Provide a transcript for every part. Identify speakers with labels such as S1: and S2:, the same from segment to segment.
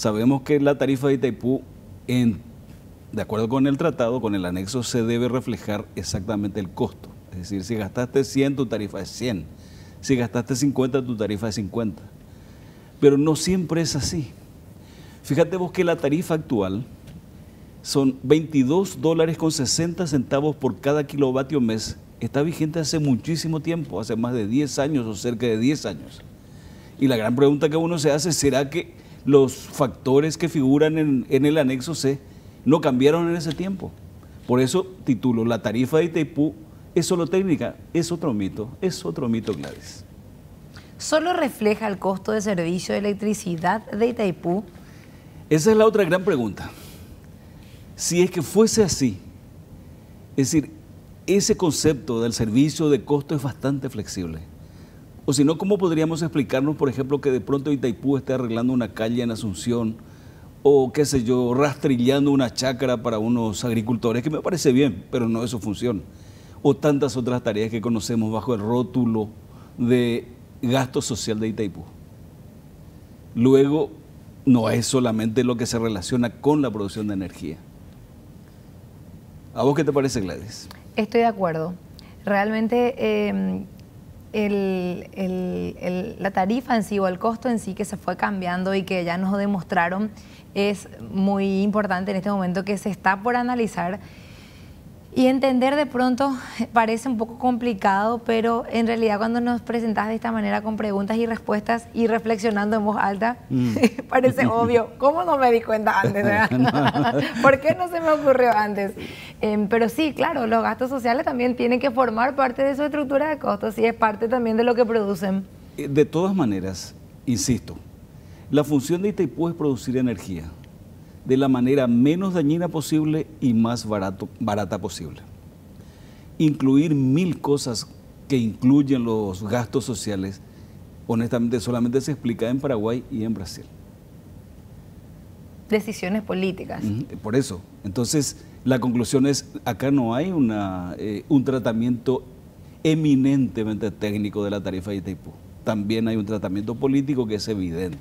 S1: Sabemos que la tarifa de Itaipú, de acuerdo con el tratado, con el anexo, se debe reflejar exactamente el costo. Es decir, si gastaste 100, tu tarifa es 100. Si gastaste 50, tu tarifa es 50. Pero no siempre es así. Fíjate vos que la tarifa actual son 22 dólares con 60 centavos por cada kilovatio mes. Está vigente hace muchísimo tiempo, hace más de 10 años o cerca de 10 años. Y la gran pregunta que uno se hace, ¿será que los factores que figuran en, el anexo C no cambiaron en ese tiempo? Por eso titulo, la tarifa de Itaipú es solo técnica, es otro mito, es otro mito, Gladys.
S2: ¿Solo refleja el costo de servicio de electricidad de Itaipú?
S1: Esa es la otra gran pregunta. Si es que fuese así, es decir, ese concepto del servicio de costo es bastante flexible. O si no, ¿cómo podríamos explicarnos, por ejemplo, que de pronto Itaipú esté arreglando una calle en Asunción o, qué sé yo, rastrillando una chácara para unos agricultores, que me parece bien, pero no es su función. O tantas otras tareas que conocemos bajo el rótulo de gasto social de Itaipú. Luego, no es solamente lo que se relaciona con la producción de energía. ¿A vos qué te parece, Gladys?
S2: Estoy de acuerdo. Realmente em, la tarifa en sí o el costo en sí que se fue cambiando y que ya nos demostraron es muy importante en este momento que se está por analizar y entender de pronto parece un poco complicado, pero en realidad cuando nos presentas de esta manera con preguntas y respuestas y reflexionando en voz alta, mm. parece obvio. ¿Cómo no me di cuenta antes? ¿Por qué no se me ocurrió antes? Em, pero sí, claro, los gastos sociales también tienen que formar parte de su estructura de costos y es parte también de lo que producen.
S1: Eh, de todas maneras, insisto, la función de Itaipú es producir energía de la manera menos dañina posible y más barato, barata posible. Incluir mil cosas que incluyen los gastos sociales, honestamente solamente se explica en Paraguay y en Brasil.
S2: Decisiones políticas.
S1: Por eso. Entonces, la conclusión es, acá no hay una, eh, un tratamiento eminentemente técnico de la tarifa de Itaipú. También hay un tratamiento político que es evidente.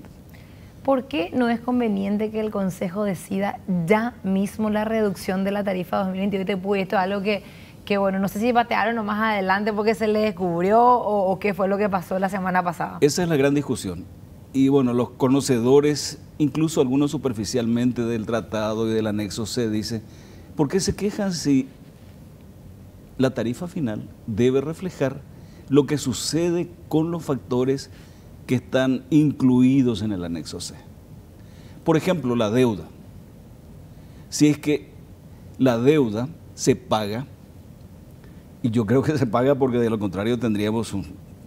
S2: ¿Por qué no es conveniente que el Consejo decida ya mismo la reducción de la tarifa 2021 y esto es algo que, que, bueno, no sé si batearon o más adelante porque se le descubrió o, qué fue lo que pasó la semana pasada.
S1: Esa es la gran discusión. Y bueno, los conocedores, incluso algunos superficialmente del tratado y del anexo C, dicen, ¿por qué se quejan si la tarifa final debe reflejar lo que sucede con los factores que están incluidos en el anexo C. Por ejemplo, la deuda. Si es que la deuda se paga, y yo creo que se paga porque de lo contrario tendríamos,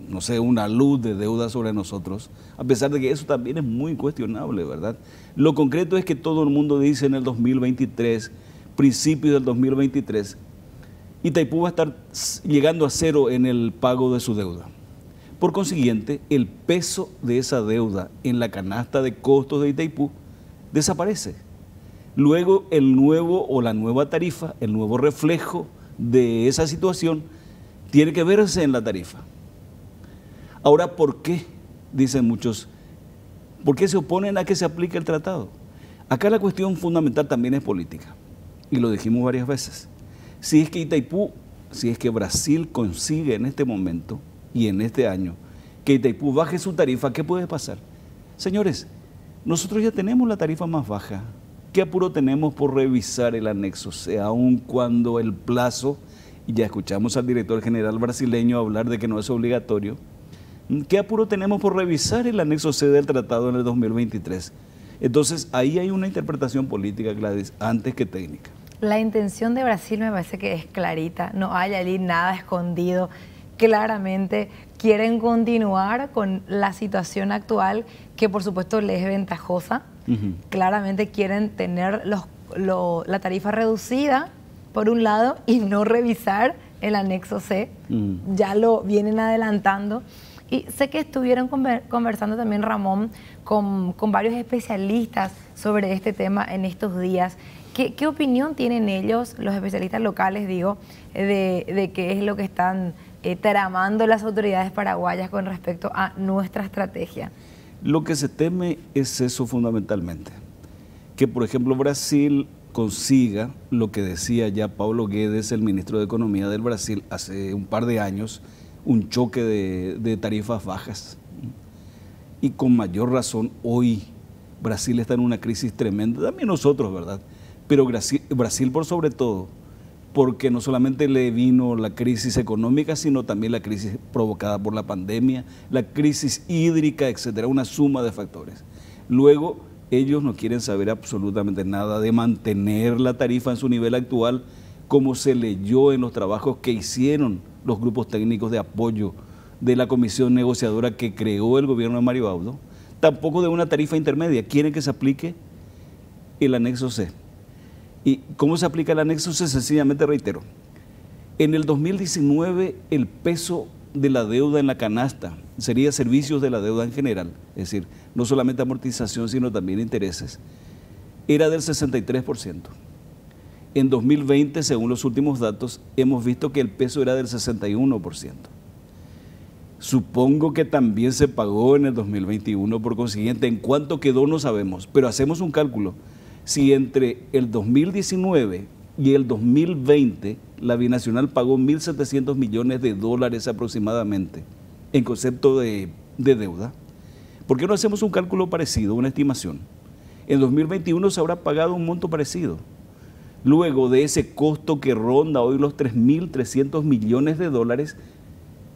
S1: no sé, una luz de deuda sobre nosotros, a pesar de que eso también es muy cuestionable, ¿verdad? Lo concreto es que todo el mundo dice en el 2023, principio del 2023, Itaipú va a estar llegando a cero en el pago de su deuda. Por consiguiente, el peso de esa deuda en la canasta de costos de Itaipú desaparece. Luego el nuevo o la nueva tarifa, el nuevo reflejo de esa situación, tiene que verse en la tarifa. Ahora, ¿por qué? Dicen muchos, ¿por qué se oponen a que se aplique el tratado? Acá la cuestión fundamental también es política, y lo dijimos varias veces. Si es que Itaipú, si es que Brasil consigue en este momento y en este año que Itaipú baje su tarifa, ¿qué puede pasar? Señores, nosotros ya tenemos la tarifa más baja. ¿Qué apuro tenemos por revisar el anexo? sea, aun cuando el plazo, ya escuchamos al director general brasileño hablar de que no es obligatorio, ¿qué apuro tenemos por revisar el anexo C del tratado en el 2023? Entonces, ahí hay una interpretación política, Gladys, antes que técnica.
S2: La intención de Brasil me parece que es clarita, no hay allí nada escondido claramente quieren continuar con la situación actual que por supuesto les es ventajosa. Claramente quieren tener los, la tarifa reducida por un lado y no revisar el anexo C. Ya lo vienen adelantando. Y sé que estuvieron conversando también Ramón con, varios especialistas sobre este tema en estos días. ¿Qué, ¿Qué, opinión tienen ellos, los especialistas locales, digo, de, de qué es lo que están eh, tramando las autoridades paraguayas con respecto a nuestra estrategia?
S1: Lo que se teme es eso fundamentalmente. que, por ejemplo, Brasil consiga lo que decía ya Paulo Guedes, el ministro de Economía del Brasil, hace un par de años, un choque de, tarifas bajas. Y con mayor razón, hoy Brasil está en una crisis tremenda, también nosotros, ¿verdad? Pero Brasil, por sobre todo, porque no solamente le vino la crisis económica, sino también la crisis provocada por la pandemia, la crisis hídrica, etcétera, una suma de factores. Luego, ellos no quieren saber absolutamente nada de mantener la tarifa en su nivel actual, como se leyó en los trabajos que hicieron los grupos técnicos de apoyo de la comisión negociadora que creó el gobierno de Mario Audo, tampoco de una tarifa intermedia. Quieren que se aplique el anexo C. ¿Y cómo se aplica el anexo C? Sencillamente reitero. En el 2019 el peso de la deuda en la canasta, sería servicios de la deuda en general, es decir, no solamente amortización, sino también intereses, era del 63%. En 2020, según los últimos datos, hemos visto que el peso era del 61%. Supongo que también se pagó en el 2021, por consiguiente, en cuánto quedó no sabemos, pero hacemos un cálculo. Si entre el 2019 y el 2020 la binacional pagó 1.700 millones de dólares aproximadamente en concepto de, deuda. ¿Por qué no hacemos un cálculo parecido, una estimación? En 2021 se habrá pagado un monto parecido. Luego de ese costo que ronda hoy los 3.300 millones de dólares,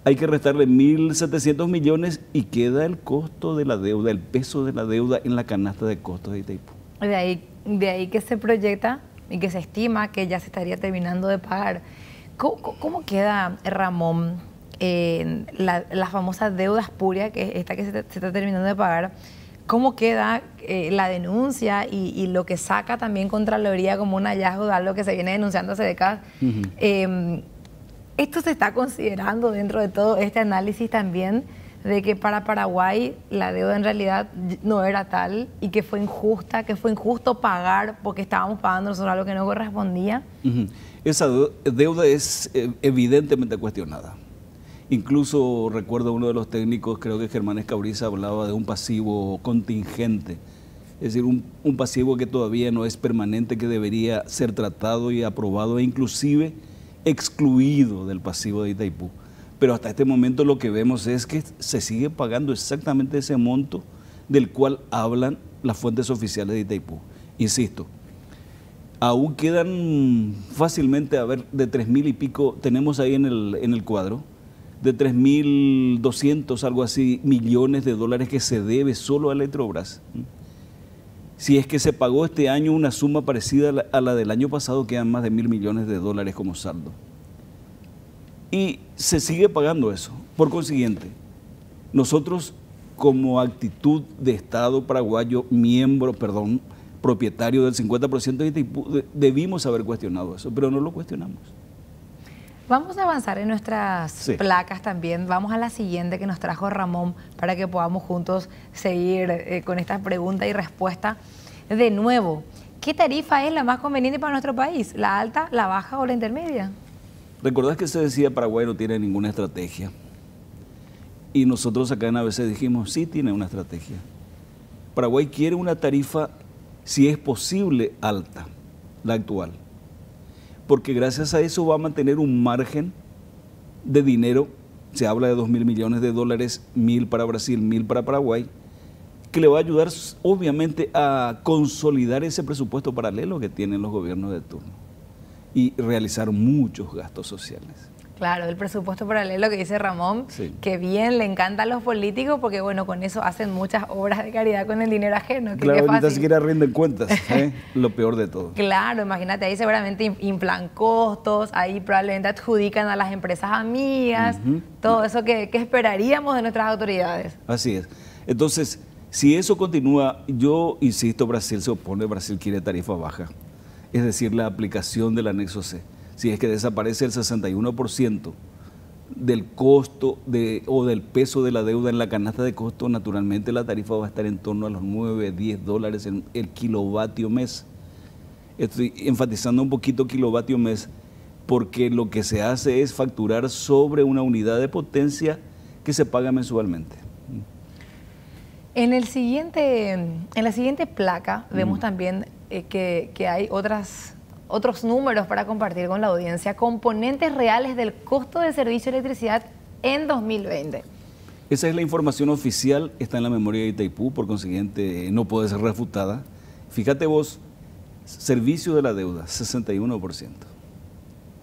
S1: hay que restarle 1.700 millones y queda el costo de la deuda, el peso de la deuda en la canasta de costos de Itaipú.
S2: De de ahí que se proyecta y que se estima que ya se estaría terminando de pagar. ¿Cómo, queda, Ramón, eh, la, famosa deuda espuria, que esta que se, está terminando de pagar? ¿Cómo queda eh, la denuncia y, lo que saca también Contraloría como un hallazgo de algo que se viene denunciando hace décadas? Em, ¿Esto se está considerando dentro de todo este análisis también? De que para Paraguay la deuda en realidad no era tal y que fue injusta, que fue injusto pagar porque estábamos pagando nosotros algo que no correspondía.
S1: Esa deuda es eh, evidentemente cuestionada. Incluso recuerdo uno de los técnicos, creo que Germán Escabriza, hablaba de un pasivo contingente, es decir, un, un pasivo que todavía no es permanente, que debería ser tratado y aprobado e inclusive excluido del pasivo de Itaipú pero hasta este momento lo que vemos es que se sigue pagando exactamente ese monto del cual hablan las fuentes oficiales de Itaipú. Insisto, aún quedan fácilmente, a ver, de tres mil y pico, tenemos ahí en el, en el cuadro, de mil 3.200, algo así, millones de dólares que se debe solo a Electrobras. Si es que se pagó este año una suma parecida a la, a la del año pasado, quedan más de mil millones de dólares como saldo. Y se sigue pagando eso. Por consiguiente, nosotros como actitud de Estado paraguayo, miembro, perdón, propietario del 50% de Itaipú, debimos haber cuestionado eso, pero no lo cuestionamos.
S2: Vamos a avanzar en nuestras placas también. Vamos a la siguiente que nos trajo Ramón para que podamos juntos seguir eh, con esta pregunta y respuesta. De nuevo, ¿qué tarifa es la más conveniente para nuestro país? ¿La alta, la baja o la intermedia?
S1: ¿Recordás que se decía Paraguay no tiene ninguna estrategia? Y nosotros acá en ABC dijimos, sí tiene una estrategia. Paraguay quiere una tarifa, si es posible, alta, la actual. Porque gracias a eso va a mantener un margen de dinero, se habla de 2 mil millones de dólares, mil para Brasil, mil para Paraguay, que le va a ayudar obviamente a consolidar ese presupuesto paralelo que tienen los gobiernos de turno y realizar muchos gastos sociales.
S2: Claro, el presupuesto paralelo que dice Ramón, que bien le encanta a los políticos porque bueno, con eso hacen muchas obras de caridad con el dinero ajeno.
S1: claro, ni siquiera rinden cuentas, ¿eh? lo peor de todo.
S2: Claro, imagínate, ahí seguramente inflan costos, ahí probablemente adjudican a las empresas amigas, todo eso que, que esperaríamos de nuestras autoridades.
S1: Así es. Entonces, si eso continúa, yo insisto, Brasil se opone, Brasil quiere tarifa baja es decir, la aplicación del anexo C. Si es que desaparece el 61% del costo de, o del peso de la deuda en la canasta de costo, naturalmente la tarifa va a estar en torno a los 9, 10 dólares en el kilovatio mes. Estoy enfatizando un poquito kilovatio mes porque lo que se hace es facturar sobre una unidad de potencia que se paga mensualmente.
S2: En, el siguiente, en la siguiente placa vemos también eh, que, hay otras otros números para compartir con la audiencia, componentes reales del costo de servicio de electricidad en 2020.
S1: Esa es la información oficial, está en la memoria de Itaipú, por consiguiente no puede ser refutada. Fíjate vos, servicio de la deuda, 61%.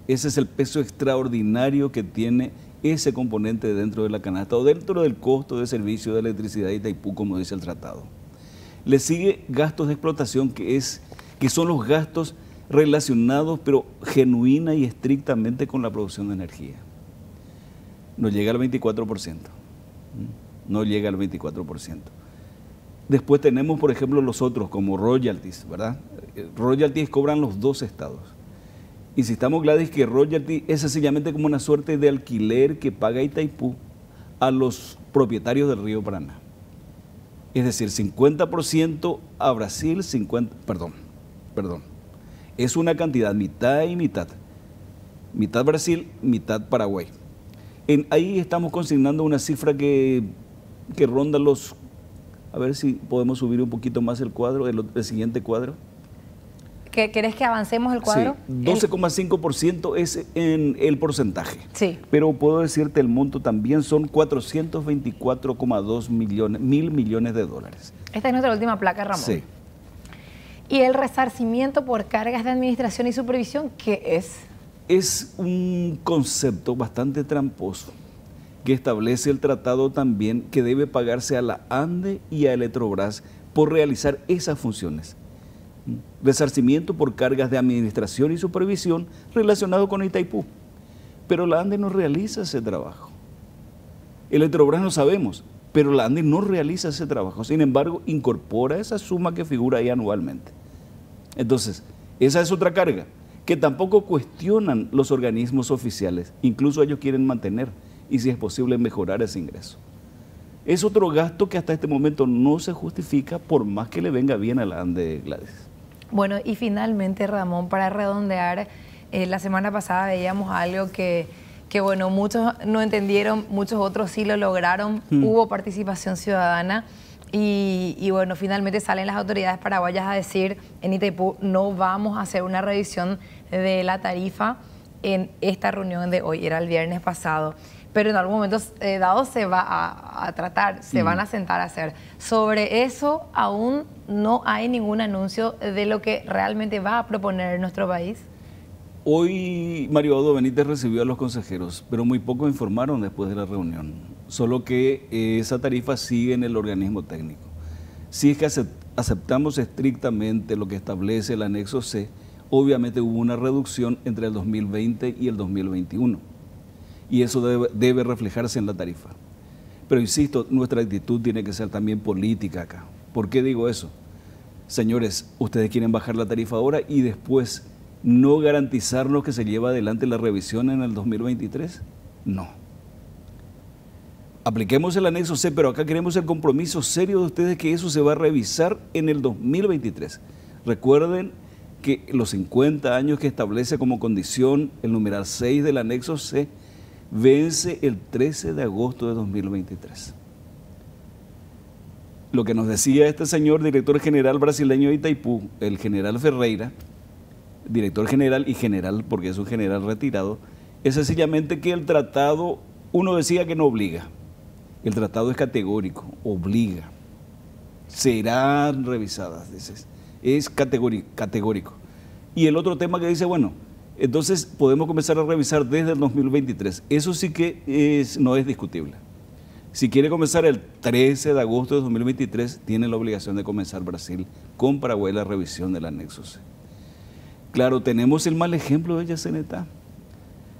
S1: Ese es el peso extraordinario que tiene ese componente dentro de la canasta o dentro del costo de servicio de electricidad de Itaipú, como dice el tratado. Le sigue gastos de explotación, que, es, que son los gastos relacionados, pero genuina y estrictamente con la producción de energía. No llega al 24%. No llega al 24%. Después tenemos, por ejemplo, los otros, como royalties, ¿verdad? Royalties cobran los dos estados. Insistamos, Gladys, que royalty es sencillamente como una suerte de alquiler que paga Itaipú a los propietarios del río Paraná. Es decir, 50% a Brasil, 50, perdón, perdón, es una cantidad mitad y mitad. Mitad Brasil, mitad Paraguay. Ahí estamos consignando una cifra que, ronda los... A ver si podemos subir un poquito más el cuadro, el, siguiente cuadro.
S2: ¿Qué, ¿Querés que avancemos el cuadro?
S1: Sí, 12,5% es en el porcentaje.
S2: Sí.
S1: Pero puedo decirte el monto también son 424,2 millones, mil millones de dólares.
S2: Esta es nuestra última placa, Ramón.
S1: Sí.
S2: ¿Y el resarcimiento por cargas de administración y supervisión qué es?
S1: Es un concepto bastante tramposo que establece el tratado también que debe pagarse a la ANDE y a Electrobras por realizar esas funciones. Resarcimiento por cargas de administración y supervisión relacionado con Itaipú. Pero la ANDE no realiza ese trabajo. Electrobras no sabemos, pero la ANDE no realiza ese trabajo. Sin embargo, incorpora esa suma que figura ahí anualmente. Entonces, esa es otra carga que tampoco cuestionan los organismos oficiales, incluso ellos quieren mantener y si es posible mejorar ese ingreso. Es otro gasto que hasta este momento no se justifica por más que le venga bien a la ANDE Gladys.
S2: Bueno, y finalmente Ramón, para redondear, eh, la semana pasada veíamos algo que, que, bueno, muchos no entendieron, muchos otros sí lo lograron, hmm. hubo participación ciudadana. Y, bueno, finalmente salen las autoridades paraguayas a decir en Itaipú no vamos a hacer una revisión de la tarifa en esta reunión de hoy, era el viernes pasado. Pero en algún momento eh, dado se va a, tratar, se van a sentar a hacer. Sobre eso aún no hay ningún anuncio de lo que realmente va a proponer nuestro país.
S1: Hoy Mario Odo Benítez recibió a los consejeros, pero muy poco informaron después de la reunión solo que eh, esa tarifa sigue en el organismo técnico. Si es que aceptamos estrictamente lo que establece el anexo C, obviamente hubo una reducción entre el 2020 y el 2021. Y eso debe, reflejarse en la tarifa. Pero insisto, nuestra actitud tiene que ser también política acá. ¿Por qué digo eso? Señores, ustedes quieren bajar la tarifa ahora y después no garantizarnos que se lleva adelante la revisión en el 2023? No apliquemos el anexo C, pero acá queremos el compromiso serio de ustedes que eso se va a revisar en el 2023. Recuerden que los 50 años que establece como condición el numeral 6 del anexo C vence el 13 de agosto de 2023. Lo que nos decía este señor director general brasileño de Itaipú, el general Ferreira, director general y general, porque es un general retirado, es sencillamente que el tratado, uno decía que no obliga, el tratado es categórico, obliga. Serán revisadas, dices. Es categórico. Y el otro tema que dice, bueno, entonces podemos comenzar a revisar desde el 2023. Eso sí que no es discutible. Si quiere comenzar el 13 de agosto de 2023, tiene la obligación de comenzar Brasil con Paraguay la revisión del anexo C. Claro, tenemos el mal ejemplo de Yacinetá.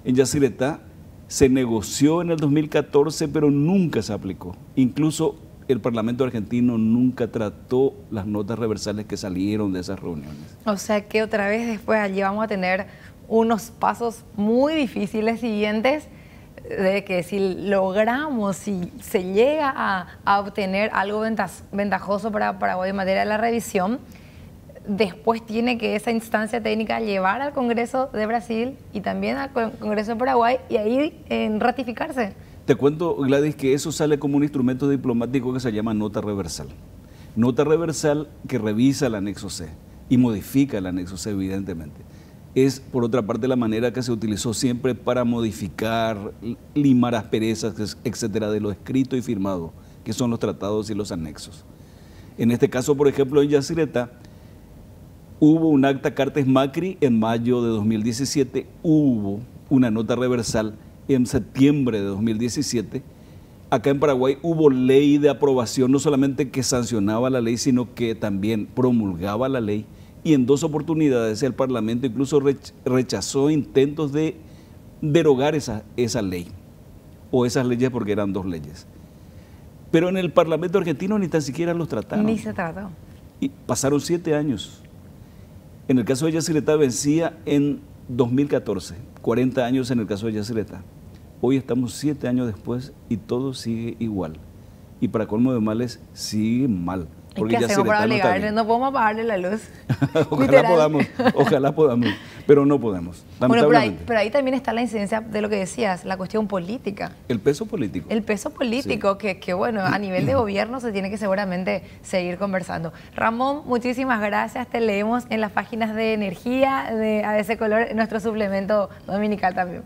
S1: En Yacinetá se negoció en el 2014, pero nunca se aplicó. Incluso el Parlamento argentino nunca trató las notas reversales que salieron de esas reuniones.
S2: O sea que otra vez después allí vamos a tener unos pasos muy difíciles siguientes de que si logramos, si se llega a, obtener algo ventajoso para Paraguay en materia de la revisión, después tiene que esa instancia técnica llevar al Congreso de Brasil y también al Congreso de Paraguay y ahí en ratificarse.
S1: Te cuento, Gladys, que eso sale como un instrumento diplomático que se llama nota reversal. Nota reversal que revisa el anexo C. y modifica el anexo C, evidentemente. Es, por otra parte, la manera que se utilizó siempre para modificar, limar asperezas, etcétera, de lo escrito y firmado, que son los tratados y los anexos. En este caso, por ejemplo, en Yacireta, hubo un acta Cartes Macri en mayo de 2017, hubo una nota reversal en septiembre de 2017. Acá en Paraguay hubo ley de aprobación, no solamente que sancionaba la ley, sino que también promulgaba la ley. Y en dos oportunidades el Parlamento incluso rechazó intentos de derogar esa, esa ley, o esas leyes porque eran dos leyes. Pero en el Parlamento argentino ni tan siquiera los trataron.
S2: Ni se trató.
S1: Y pasaron siete años. En el caso de Yacireta vencía en 2014, 40 años en el caso de Yacireta. Hoy estamos siete años después y todo sigue igual. Y para colmo de males, sigue mal.
S2: Porque ¿Qué hacemos para obligarle? No, podemos apagarle la luz.
S1: ojalá podamos, ojalá podamos, pero no podemos.
S2: Bueno, pero ahí, también está la incidencia de lo que decías, la cuestión política.
S1: El peso político.
S2: El peso político, que, que, bueno, a nivel de gobierno se tiene que seguramente seguir conversando. Ramón, muchísimas gracias. Te leemos en las páginas de energía de ADC Color, nuestro suplemento dominical también.